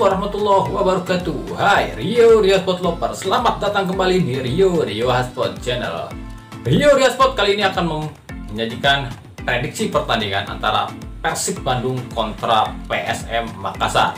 warahmatullahi wabarakatuh. Hai Rio Rio Sport Lover. Selamat datang kembali di Rio Rio Sport Channel. Rio Rio Sport kali ini akan menyajikan prediksi pertandingan antara Persib Bandung kontra PSM Makassar.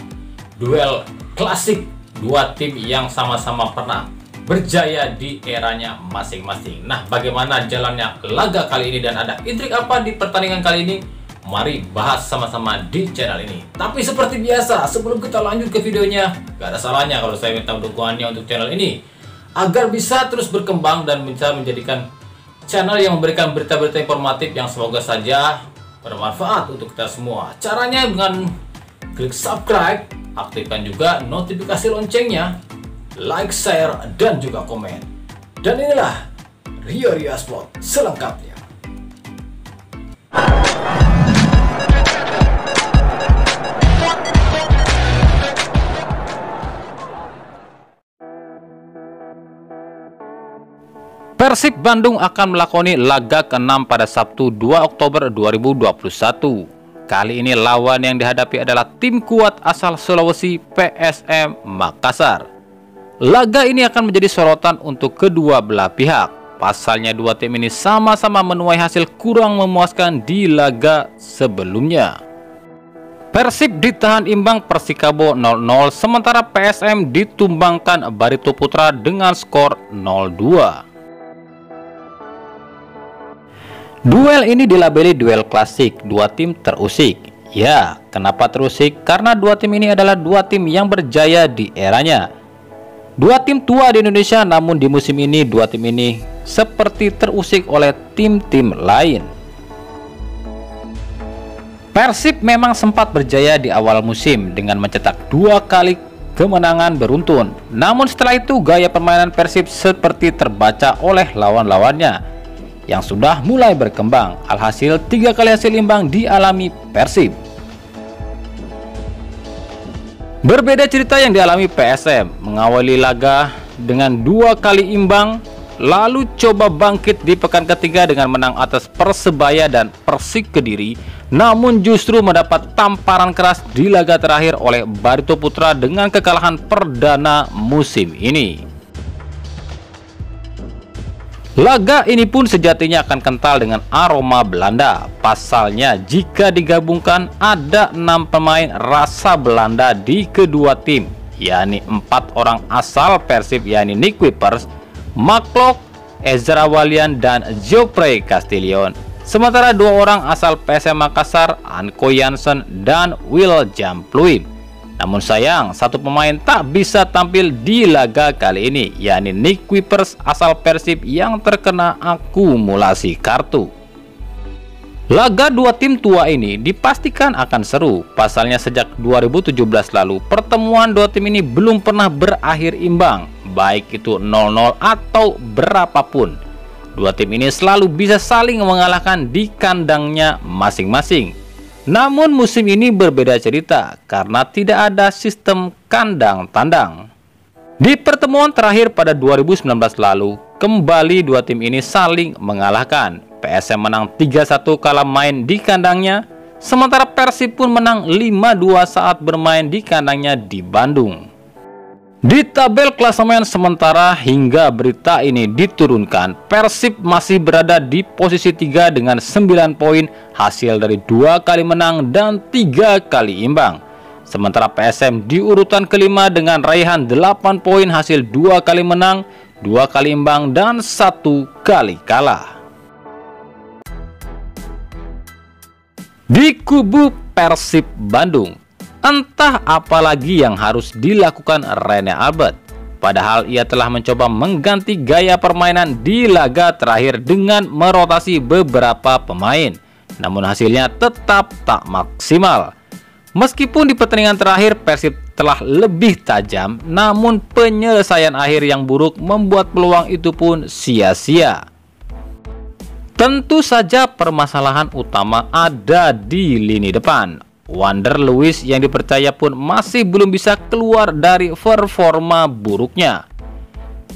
Duel klasik dua tim yang sama-sama pernah berjaya di eranya masing-masing. Nah bagaimana jalannya laga kali ini dan ada intrik apa di pertandingan kali ini Mari bahas sama-sama di channel ini. Tapi seperti biasa, sebelum kita lanjut ke videonya, gak ada salahnya kalau saya minta dukungannya untuk channel ini. Agar bisa terus berkembang dan bisa menjadikan channel yang memberikan berita-berita informatif yang semoga saja bermanfaat untuk kita semua. Caranya dengan klik subscribe, aktifkan juga notifikasi loncengnya, like, share, dan juga komen. Dan inilah Rio Rio Sport selengkapnya. Persib Bandung akan melakoni laga ke-6 pada Sabtu 2 Oktober 2021. Kali ini lawan yang dihadapi adalah tim kuat asal Sulawesi PSM Makassar. Laga ini akan menjadi sorotan untuk kedua belah pihak. Pasalnya dua tim ini sama-sama menuai hasil kurang memuaskan di laga sebelumnya. Persib ditahan imbang Persikabo 0-0 sementara PSM ditumbangkan Barito Putra dengan skor 0-2. Duel ini dilabeli duel klasik, dua tim terusik. Ya, kenapa terusik? Karena dua tim ini adalah dua tim yang berjaya di eranya. Dua tim tua di Indonesia, namun di musim ini dua tim ini seperti terusik oleh tim-tim lain. Persib memang sempat berjaya di awal musim dengan mencetak dua kali kemenangan beruntun. Namun setelah itu gaya permainan Persib seperti terbaca oleh lawan-lawannya yang sudah mulai berkembang. Alhasil tiga kali hasil imbang dialami Persib. Berbeda cerita yang dialami PSM, mengawali laga dengan dua kali imbang, lalu coba bangkit di pekan ketiga dengan menang atas Persebaya dan Persik Kediri, namun justru mendapat tamparan keras di laga terakhir oleh Barito Putra dengan kekalahan perdana musim ini. Laga ini pun sejatinya akan kental dengan aroma Belanda. Pasalnya jika digabungkan ada enam pemain rasa Belanda di kedua tim, yakni empat orang asal Persib yakni Nick Wipers, Maklok, Ezra Walian dan Geoffrey Castillion. Sementara dua orang asal PSM Makassar, Anko Jansen dan Will Jampluim. Namun sayang, satu pemain tak bisa tampil di laga kali ini, yakni Nick Kuipers asal Persib yang terkena akumulasi kartu. Laga dua tim tua ini dipastikan akan seru, pasalnya sejak 2017 lalu pertemuan dua tim ini belum pernah berakhir imbang, baik itu 0-0 atau berapapun. Dua tim ini selalu bisa saling mengalahkan di kandangnya masing-masing. Namun musim ini berbeda cerita karena tidak ada sistem kandang tandang. Di pertemuan terakhir pada 2019 lalu, kembali dua tim ini saling mengalahkan. PSM menang 3-1 kala main di kandangnya, sementara Persib pun menang 5-2 saat bermain di kandangnya di Bandung. Di tabel klasemen sementara hingga berita ini diturunkan, Persib masih berada di posisi 3 dengan 9 poin hasil dari dua kali menang dan tiga kali imbang. Sementara PSM di urutan kelima dengan raihan 8 poin hasil dua kali menang, dua kali imbang dan satu kali kalah. Di kubu Persib Bandung, Entah apa lagi yang harus dilakukan Rene Albert. Padahal ia telah mencoba mengganti gaya permainan di laga terakhir dengan merotasi beberapa pemain. Namun hasilnya tetap tak maksimal. Meskipun di pertandingan terakhir Persib telah lebih tajam, namun penyelesaian akhir yang buruk membuat peluang itu pun sia-sia. Tentu saja permasalahan utama ada di lini depan. Wander Lewis yang dipercaya pun masih belum bisa keluar dari performa buruknya.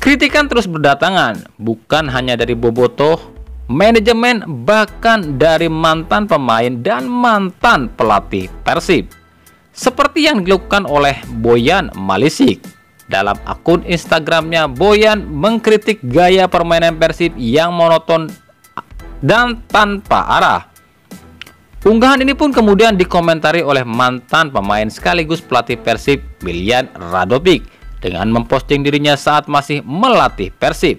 Kritikan terus berdatangan, bukan hanya dari Bobotoh, manajemen, bahkan dari mantan pemain dan mantan pelatih Persib. Seperti yang dilakukan oleh Boyan Malisik. Dalam akun Instagramnya, Boyan mengkritik gaya permainan Persib yang monoton dan tanpa arah. Unggahan ini pun kemudian dikomentari oleh mantan pemain sekaligus pelatih Persib, Milian Radovic, dengan memposting dirinya saat masih melatih Persib.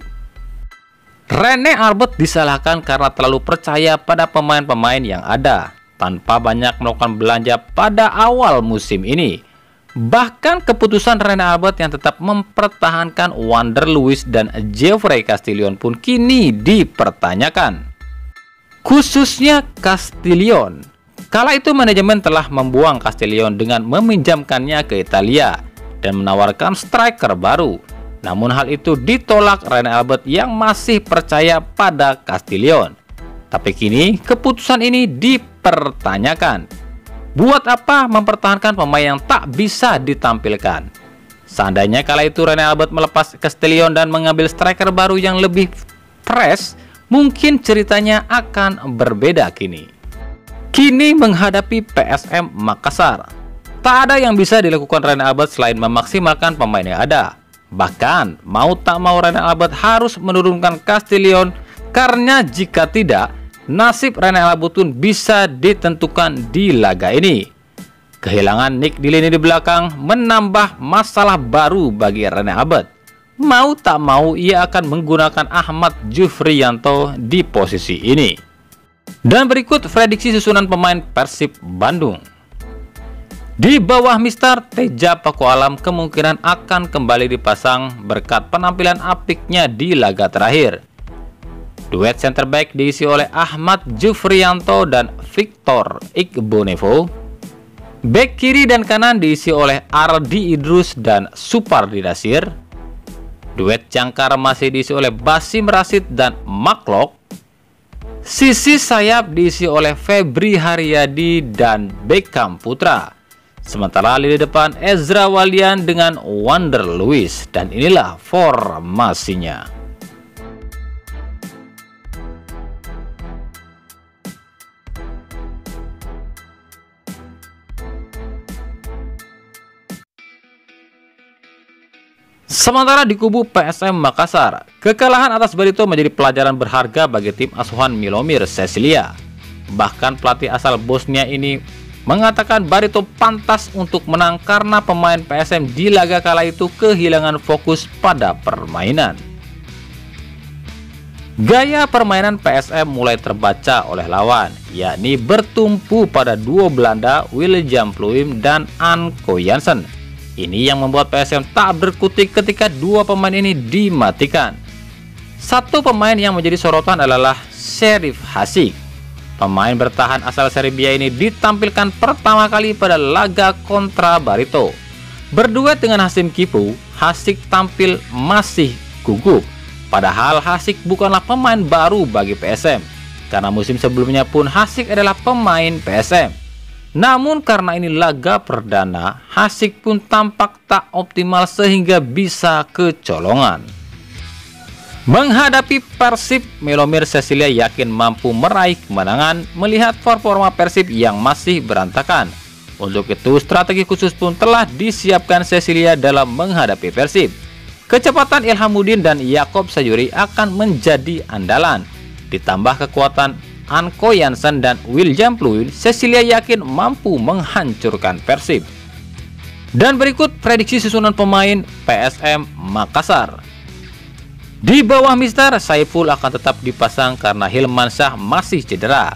Rene Albert disalahkan karena terlalu percaya pada pemain-pemain yang ada tanpa banyak melakukan belanja pada awal musim ini. Bahkan keputusan Rene Albert yang tetap mempertahankan Wander Lewis dan Jeffrey Castillion pun kini dipertanyakan. Khususnya Castillion. Kala itu manajemen telah membuang Castillion dengan meminjamkannya ke Italia dan menawarkan striker baru namun hal itu ditolak Rene Albert yang masih percaya pada Castillion. Tapi kini keputusan ini dipertanyakan. Buat apa mempertahankan pemain yang tak bisa ditampilkan? Seandainya kala itu Rene Albert melepas Castillion dan mengambil striker baru yang lebih fresh, mungkin ceritanya akan berbeda kini. Kini menghadapi PSM Makassar. Tak ada yang bisa dilakukan Rene Albert selain memaksimalkan pemain yang ada. Bahkan, mau tak mau Rene Albert harus menurunkan Castillion karena jika tidak, nasib Rene Albert pun bisa ditentukan di laga ini. Kehilangan Nick di lini di belakang menambah masalah baru bagi Rene Albert. Mau tak mau ia akan menggunakan Ahmad Jufriyanto di posisi ini. Dan berikut prediksi susunan pemain Persib Bandung. Di bawah Mister Teja Paku Alam kemungkinan akan kembali dipasang berkat penampilan apiknya di laga terakhir. Duet center back diisi oleh Ahmad Jufrianto dan Victor Iqbonevo. Back kiri dan kanan diisi oleh Ardi Idrus dan Supardi Dasir. Duet jangkar masih diisi oleh Basim Rasid dan Maklok. Sisi sayap diisi oleh Febri Haryadi dan Beckham Putra. Sementara lini depan Ezra Walian dengan Wander Lewis dan inilah formasinya. Sementara di kubu PSM Makassar, kekalahan atas Barito menjadi pelajaran berharga bagi tim asuhan Milomir Cecilia. Bahkan pelatih asal Bosnia ini mengatakan Barito pantas untuk menang karena pemain PSM di laga kala itu kehilangan fokus pada permainan. Gaya permainan PSM mulai terbaca oleh lawan, yakni bertumpu pada dua Belanda William Pluim dan Anko Jansen. Ini yang membuat PSM tak berkutik ketika dua pemain ini dimatikan. Satu pemain yang menjadi sorotan adalah Sheriff Hasik Pemain bertahan asal Serbia ini ditampilkan pertama kali pada laga kontra Barito. Berduet dengan Hasim Kipu, Hasik tampil masih gugup. Padahal Hasik bukanlah pemain baru bagi PSM. Karena musim sebelumnya pun Hasik adalah pemain PSM. Namun karena ini laga perdana, Hasik pun tampak tak optimal sehingga bisa kecolongan. Menghadapi Persib, Melomir Cecilia yakin mampu meraih kemenangan melihat performa Persib yang masih berantakan. Untuk itu, strategi khusus pun telah disiapkan Cecilia dalam menghadapi Persib. Kecepatan Ilhamuddin dan Yakob Sayuri akan menjadi andalan. Ditambah kekuatan Anko Jansen dan William Pluin, Cecilia yakin mampu menghancurkan Persib. Dan berikut prediksi susunan pemain PSM Makassar. Di bawah Mister, Saiful akan tetap dipasang karena Hilman Shah masih cedera.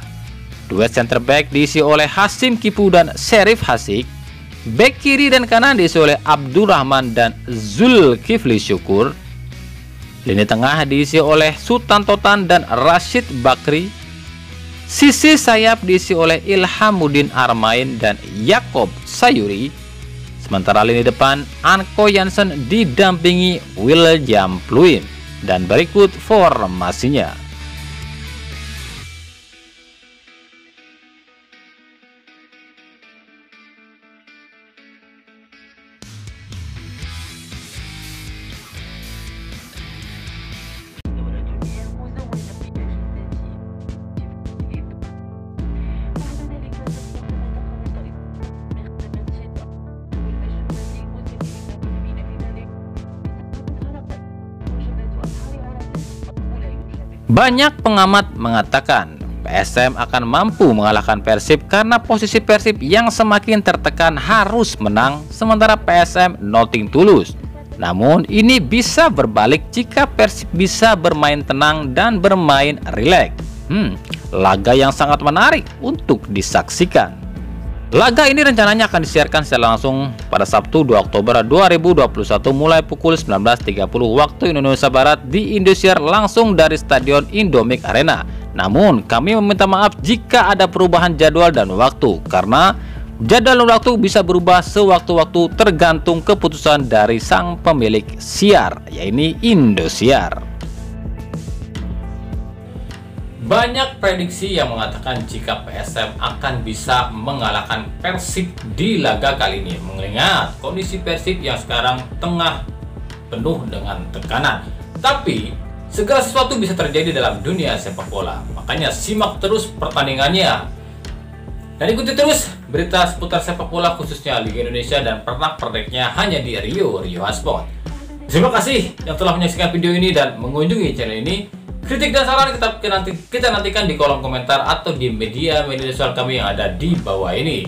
Duet center back diisi oleh Hasim Kipu dan Sheriff Hasik. Back kiri dan kanan diisi oleh Abdurrahman dan Zulkifli Syukur. Lini tengah diisi oleh Sultan Totan dan Rashid Bakri. Sisi sayap diisi oleh Ilhamuddin Armain dan Yakob Sayuri. Sementara lini depan, Anko Jansen didampingi William Pluim dan berikut formasinya. Banyak pengamat mengatakan PSM akan mampu mengalahkan Persib karena posisi Persib yang semakin tertekan harus menang sementara PSM noting tulus. Namun ini bisa berbalik jika Persib bisa bermain tenang dan bermain rileks. Hmm, laga yang sangat menarik untuk disaksikan. Laga ini rencananya akan disiarkan secara langsung pada Sabtu 2 Oktober 2021 mulai pukul 19.30 waktu Indonesia Barat di Indosiar langsung dari Stadion Indomik Arena. Namun kami meminta maaf jika ada perubahan jadwal dan waktu karena jadwal dan waktu bisa berubah sewaktu-waktu tergantung keputusan dari sang pemilik siar yaitu Indosiar. Banyak prediksi yang mengatakan jika PSM akan bisa mengalahkan Persib di laga kali ini. Mengingat kondisi Persib yang sekarang tengah penuh dengan tekanan. Tapi segala sesuatu bisa terjadi dalam dunia sepak bola. Makanya simak terus pertandingannya. Dan ikuti terus berita seputar sepak bola khususnya Liga Indonesia dan pernak-perniknya hanya di Rio Rio Sport. Terima kasih yang telah menyaksikan video ini dan mengunjungi channel ini. Kritik dan saran kita, nanti, kita nantikan di kolom komentar atau di media-media sosial kami yang ada di bawah ini.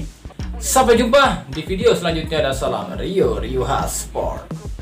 Sampai jumpa di video selanjutnya dan salam Rio Rio Sport.